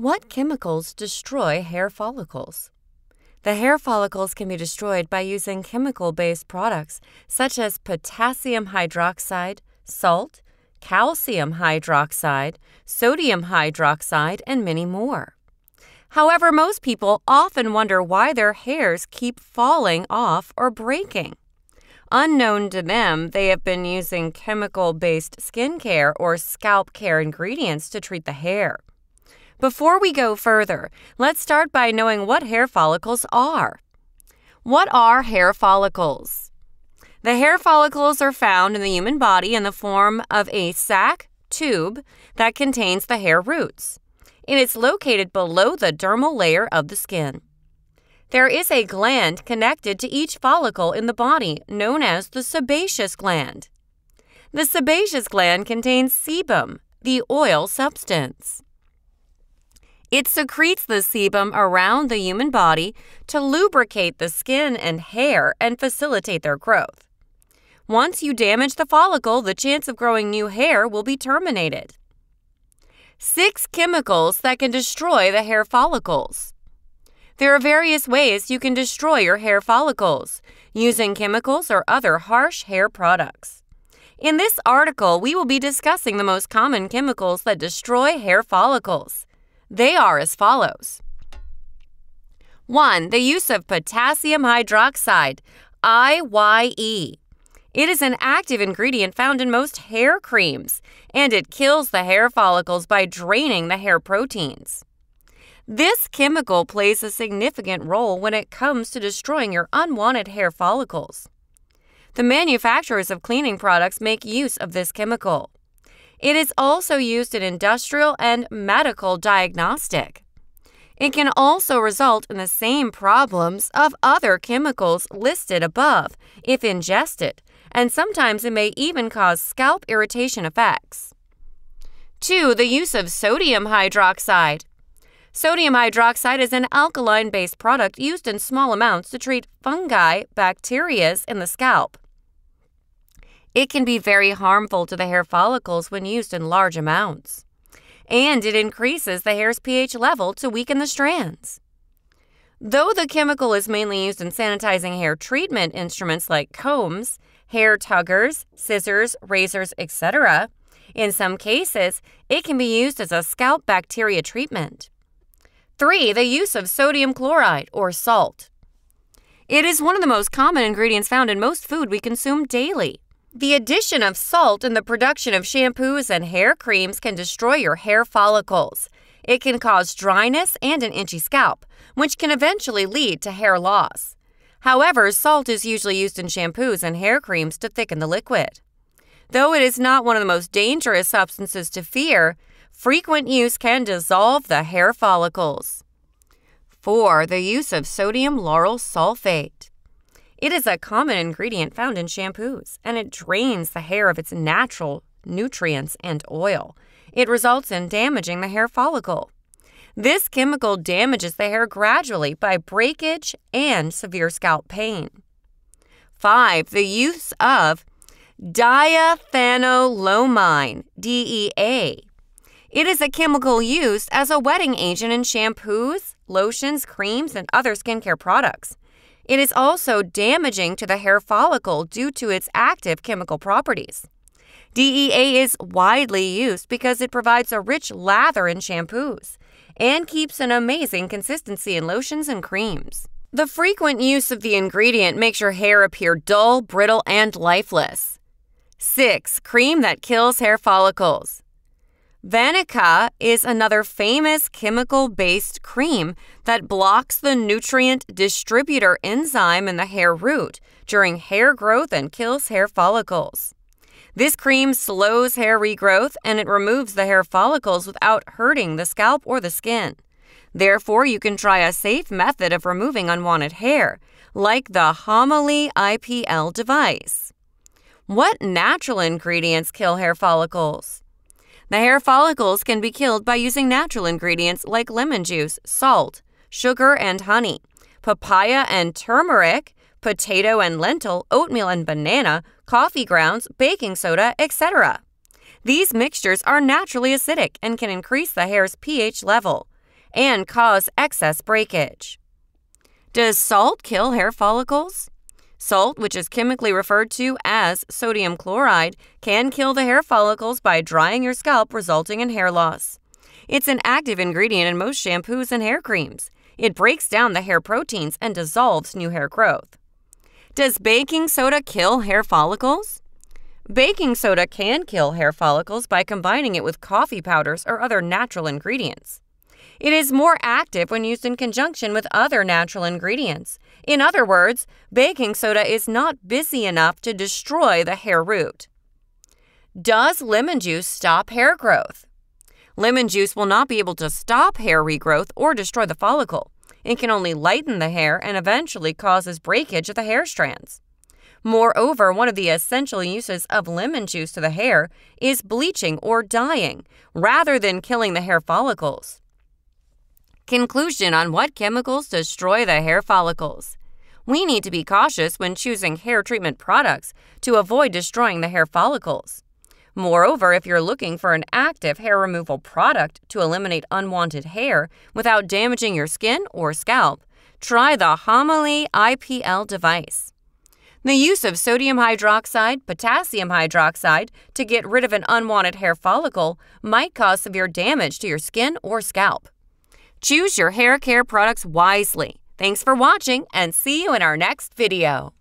What chemicals destroy hair follicles? The hair follicles can be destroyed by using chemical based products such as potassium hydroxide, salt, calcium hydroxide, sodium hydroxide, and many more. However, most people often wonder why their hairs keep falling off or breaking. Unknown to them, they have been using chemical based skincare or scalp care ingredients to treat the hair. Before we go further, let's start by knowing what hair follicles are. What are hair follicles? The hair follicles are found in the human body in the form of a sac, tube, that contains the hair roots. and It is located below the dermal layer of the skin. There is a gland connected to each follicle in the body known as the sebaceous gland. The sebaceous gland contains sebum, the oil substance. It secretes the sebum around the human body to lubricate the skin and hair and facilitate their growth. Once you damage the follicle, the chance of growing new hair will be terminated. Six chemicals that can destroy the hair follicles. There are various ways you can destroy your hair follicles using chemicals or other harsh hair products. In this article, we will be discussing the most common chemicals that destroy hair follicles. They are as follows 1. The use of potassium hydroxide, lye. It is an active ingredient found in most hair creams, and it kills the hair follicles by draining the hair proteins. This chemical plays a significant role when it comes to destroying your unwanted hair follicles. The manufacturers of cleaning products make use of this chemical. It is also used in industrial and medical diagnostic. It can also result in the same problems of other chemicals listed above if ingested, and sometimes it may even cause scalp irritation effects. 2. The use of sodium hydroxide. Sodium hydroxide is an alkaline based product used in small amounts to treat fungi, bacteria in the scalp. It can be very harmful to the hair follicles when used in large amounts. And it increases the hair's pH level to weaken the strands. Though the chemical is mainly used in sanitizing hair treatment instruments like combs, hair tuggers, scissors, razors, etc., in some cases, it can be used as a scalp bacteria treatment. 3. The use of sodium chloride or salt. It is one of the most common ingredients found in most food we consume daily. The addition of salt in the production of shampoos and hair creams can destroy your hair follicles. It can cause dryness and an itchy scalp, which can eventually lead to hair loss. However, salt is usually used in shampoos and hair creams to thicken the liquid. Though it is not one of the most dangerous substances to fear, Frequent use can dissolve the hair follicles. 4. The use of sodium lauryl sulfate. It is a common ingredient found in shampoos, and it drains the hair of its natural nutrients and oil. It results in damaging the hair follicle. This chemical damages the hair gradually by breakage and severe scalp pain. 5. The use of diethanolamine, DEA. It is a chemical used as a wetting agent in shampoos, lotions, creams, and other skincare products. It is also damaging to the hair follicle due to its active chemical properties. DEA is widely used because it provides a rich lather in shampoos and keeps an amazing consistency in lotions and creams. The frequent use of the ingredient makes your hair appear dull, brittle, and lifeless. 6. Cream that kills hair follicles. Vaniqa is another famous chemical based cream that blocks the nutrient distributor enzyme in the hair root during hair growth and kills hair follicles. This cream slows hair regrowth and it removes the hair follicles without hurting the scalp or the skin. Therefore, you can try a safe method of removing unwanted hair, like the Homiley IPL device. What natural ingredients kill hair follicles? The hair follicles can be killed by using natural ingredients like lemon juice, salt, sugar, and honey, papaya and turmeric, potato and lentil, oatmeal and banana, coffee grounds, baking soda, etc. These mixtures are naturally acidic and can increase the hair's pH level. and cause excess breakage. Does salt kill hair follicles? Salt, which is chemically referred to as sodium chloride, can kill the hair follicles by drying your scalp, resulting in hair loss. It's an active ingredient in most shampoos and hair creams. It breaks down the hair proteins and dissolves new hair growth. Does baking soda kill hair follicles? Baking soda can kill hair follicles by combining it with coffee powders or other natural ingredients. It is more active when used in conjunction with other natural ingredients. In other words, baking soda is not busy enough to destroy the hair root. Does lemon juice stop hair growth? Lemon juice will not be able to stop hair regrowth or destroy the follicle. It can only lighten the hair and eventually causes breakage of the hair strands. Moreover, one of the essential uses of lemon juice to the hair is bleaching or dyeing, rather than killing the hair follicles. Conclusion on what chemicals destroy the hair follicles. We need to be cautious when choosing hair treatment products to avoid destroying the hair follicles. Moreover, if you're looking for an active hair removal product to eliminate unwanted hair without damaging your skin or scalp, try the Homiley IPL device. The use of sodium hydroxide, potassium hydroxide to get rid of an unwanted hair follicle might cause severe damage to your skin or scalp. Choose your hair care products wisely. Thanks for watching and see you in our next video.